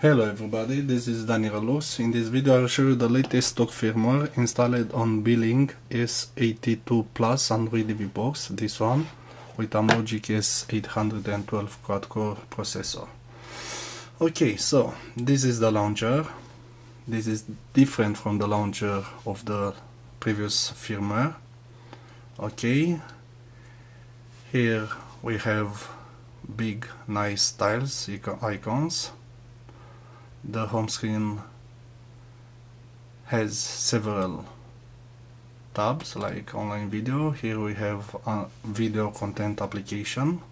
Hello everybody, this is Daniel. In this video I'll show you the latest stock firmware installed on Beelink S82 Plus Android TV box, this one, with a Amlogic S812 quad-core processor. Okay, so this is the launcher. This is different from the launcher of the previous firmware. Okay, here we have big nice tiles icons the home screen has several tabs like online video. Here we have a video content application.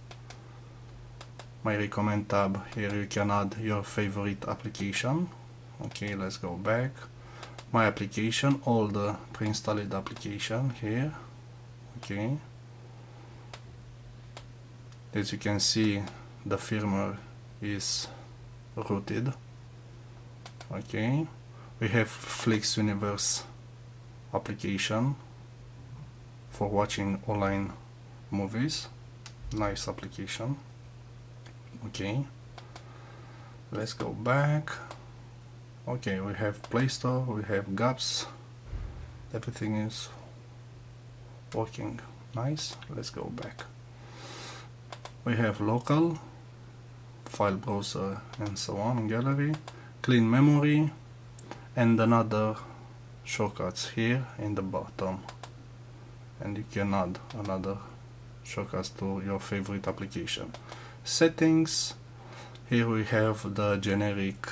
My recommend tab here you can add your favorite application. Okay let's go back. My application all the pre-installed application here. Okay. As you can see the firmware is rooted okay. We have Flix Universe application for watching online movies. Nice application. Okay. Let's go back. Okay we have Play Store we have GApps everything is working nice. Let's go back. We have local file browser and so on gallery clean memory and another shortcuts here in the bottom. And you can add another shortcuts to your favorite application. Settings. Here we have the generic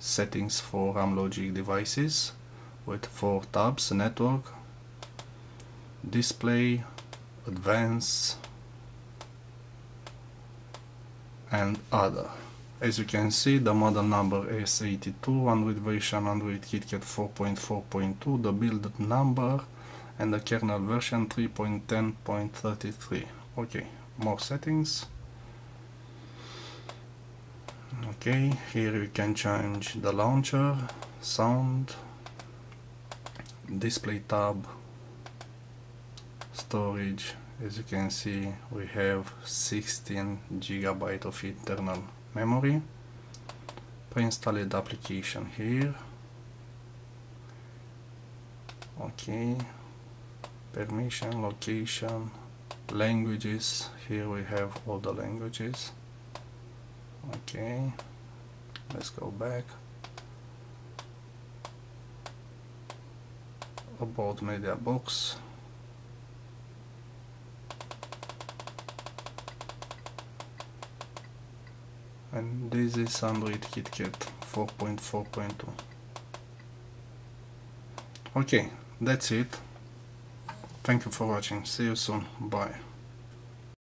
settings for Amlogic devices with four tabs network display advanced and other as you can see, the model number is 82, Android version Android KitKat 4.4.2, the build number and the kernel version 3.10.33. Okay, more settings. Okay, here you can change the launcher, sound, display tab, storage. As you can see, we have 16 gigabyte of internal memory. Pre-installed application here. Okay permission location languages. Here we have all the languages. Okay let's go back. About media box and this is Android KitKat 4.4.2 okay that's it. Thank you for watching. See you soon. Bye